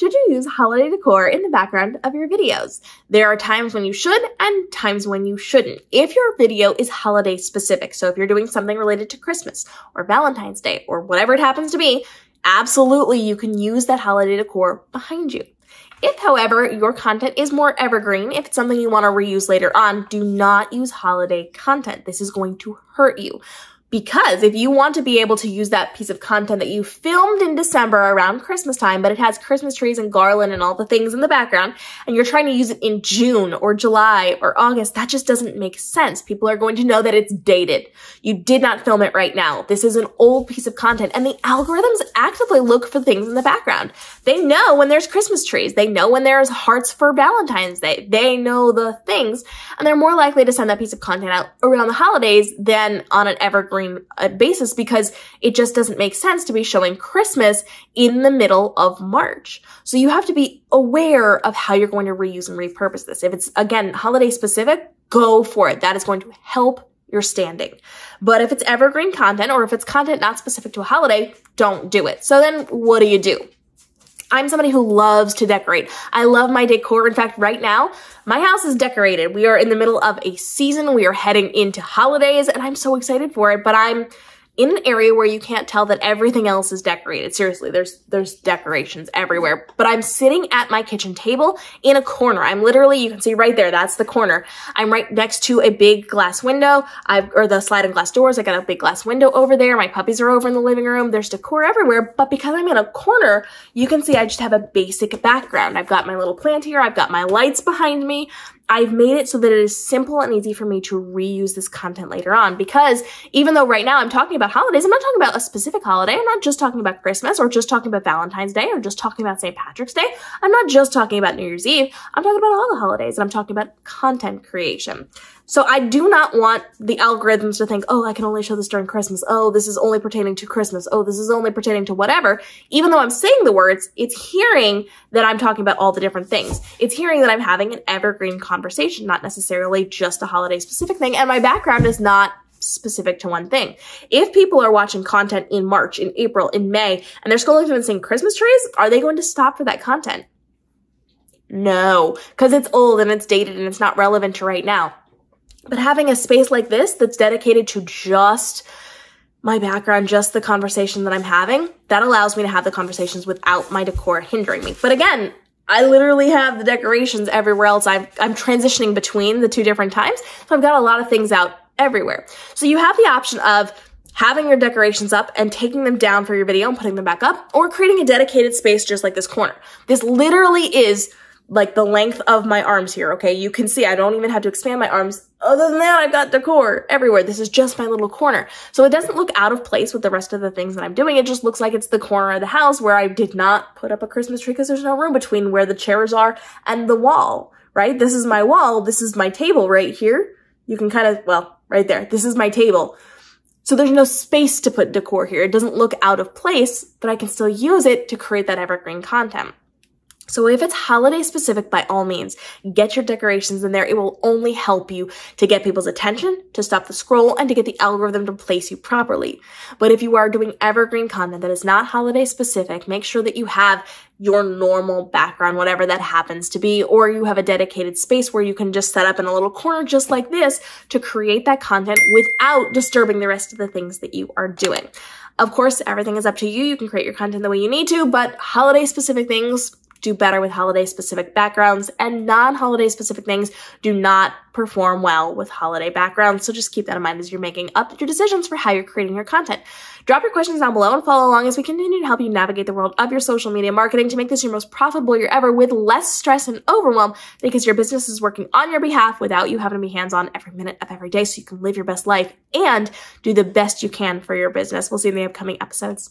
should you use holiday decor in the background of your videos? There are times when you should and times when you shouldn't. If your video is holiday specific, so if you're doing something related to Christmas or Valentine's Day or whatever it happens to be, absolutely you can use that holiday decor behind you. If, however, your content is more evergreen, if it's something you want to reuse later on, do not use holiday content. This is going to hurt you. Because if you want to be able to use that piece of content that you filmed in December around Christmas time, but it has Christmas trees and garland and all the things in the background, and you're trying to use it in June or July or August, that just doesn't make sense. People are going to know that it's dated. You did not film it right now. This is an old piece of content, and the algorithms actively look for things in the background. They know when there's Christmas trees. They know when there's hearts for Valentine's Day. They know the things, and they're more likely to send that piece of content out around the holidays than on an evergreen uh, basis because it just doesn't make sense to be showing Christmas in the middle of March. So you have to be aware of how you're going to reuse and repurpose this. If it's again holiday specific, go for it. That is going to help your standing. But if it's evergreen content or if it's content not specific to a holiday, don't do it. So then what do you do? I'm somebody who loves to decorate. I love my decor. In fact, right now, my house is decorated. We are in the middle of a season. We are heading into holidays and I'm so excited for it, but I'm in an area where you can't tell that everything else is decorated. Seriously, there's there's decorations everywhere. But I'm sitting at my kitchen table in a corner. I'm literally, you can see right there, that's the corner. I'm right next to a big glass window. I've or the sliding glass doors. I got a big glass window over there. My puppies are over in the living room. There's decor everywhere. But because I'm in a corner, you can see I just have a basic background. I've got my little plant here. I've got my lights behind me. I've made it so that it is simple and easy for me to reuse this content later on because even though right now I'm talking about holidays, I'm not talking about a specific holiday. I'm not just talking about Christmas or just talking about Valentine's Day or just talking about St. Patrick's Day. I'm not just talking about New Year's Eve. I'm talking about all the holidays and I'm talking about content creation. So I do not want the algorithms to think, oh, I can only show this during Christmas. Oh, this is only pertaining to Christmas. Oh, this is only pertaining to whatever. Even though I'm saying the words, it's hearing that I'm talking about all the different things. It's hearing that I'm having an evergreen conversation, not necessarily just a holiday specific thing. And my background is not specific to one thing. If people are watching content in March, in April, in May, and they're scrolling through and seeing Christmas trees, are they going to stop for that content? No, because it's old and it's dated and it's not relevant to right now. But having a space like this that's dedicated to just my background, just the conversation that I'm having, that allows me to have the conversations without my decor hindering me. But again, I literally have the decorations everywhere else. i am transitioning between the two different times. So I've got a lot of things out everywhere. So you have the option of having your decorations up and taking them down for your video and putting them back up or creating a dedicated space just like this corner. This literally is like the length of my arms here, okay? You can see I don't even have to expand my arms. Other than that, I've got decor everywhere. This is just my little corner. So it doesn't look out of place with the rest of the things that I'm doing. It just looks like it's the corner of the house where I did not put up a Christmas tree because there's no room between where the chairs are and the wall, right? This is my wall. This is my table right here. You can kind of, well, right there. This is my table. So there's no space to put decor here. It doesn't look out of place, but I can still use it to create that evergreen content. So if it's holiday specific, by all means, get your decorations in there. It will only help you to get people's attention, to stop the scroll, and to get the algorithm to place you properly. But if you are doing evergreen content that is not holiday specific, make sure that you have your normal background, whatever that happens to be, or you have a dedicated space where you can just set up in a little corner just like this to create that content without disturbing the rest of the things that you are doing. Of course, everything is up to you. You can create your content the way you need to, but holiday specific things, do better with holiday specific backgrounds and non-holiday specific things do not perform well with holiday backgrounds. So just keep that in mind as you're making up your decisions for how you're creating your content. Drop your questions down below and follow along as we continue to help you navigate the world of your social media marketing to make this your most profitable year ever with less stress and overwhelm because your business is working on your behalf without you having to be hands-on every minute of every day so you can live your best life and do the best you can for your business. We'll see you in the upcoming episodes.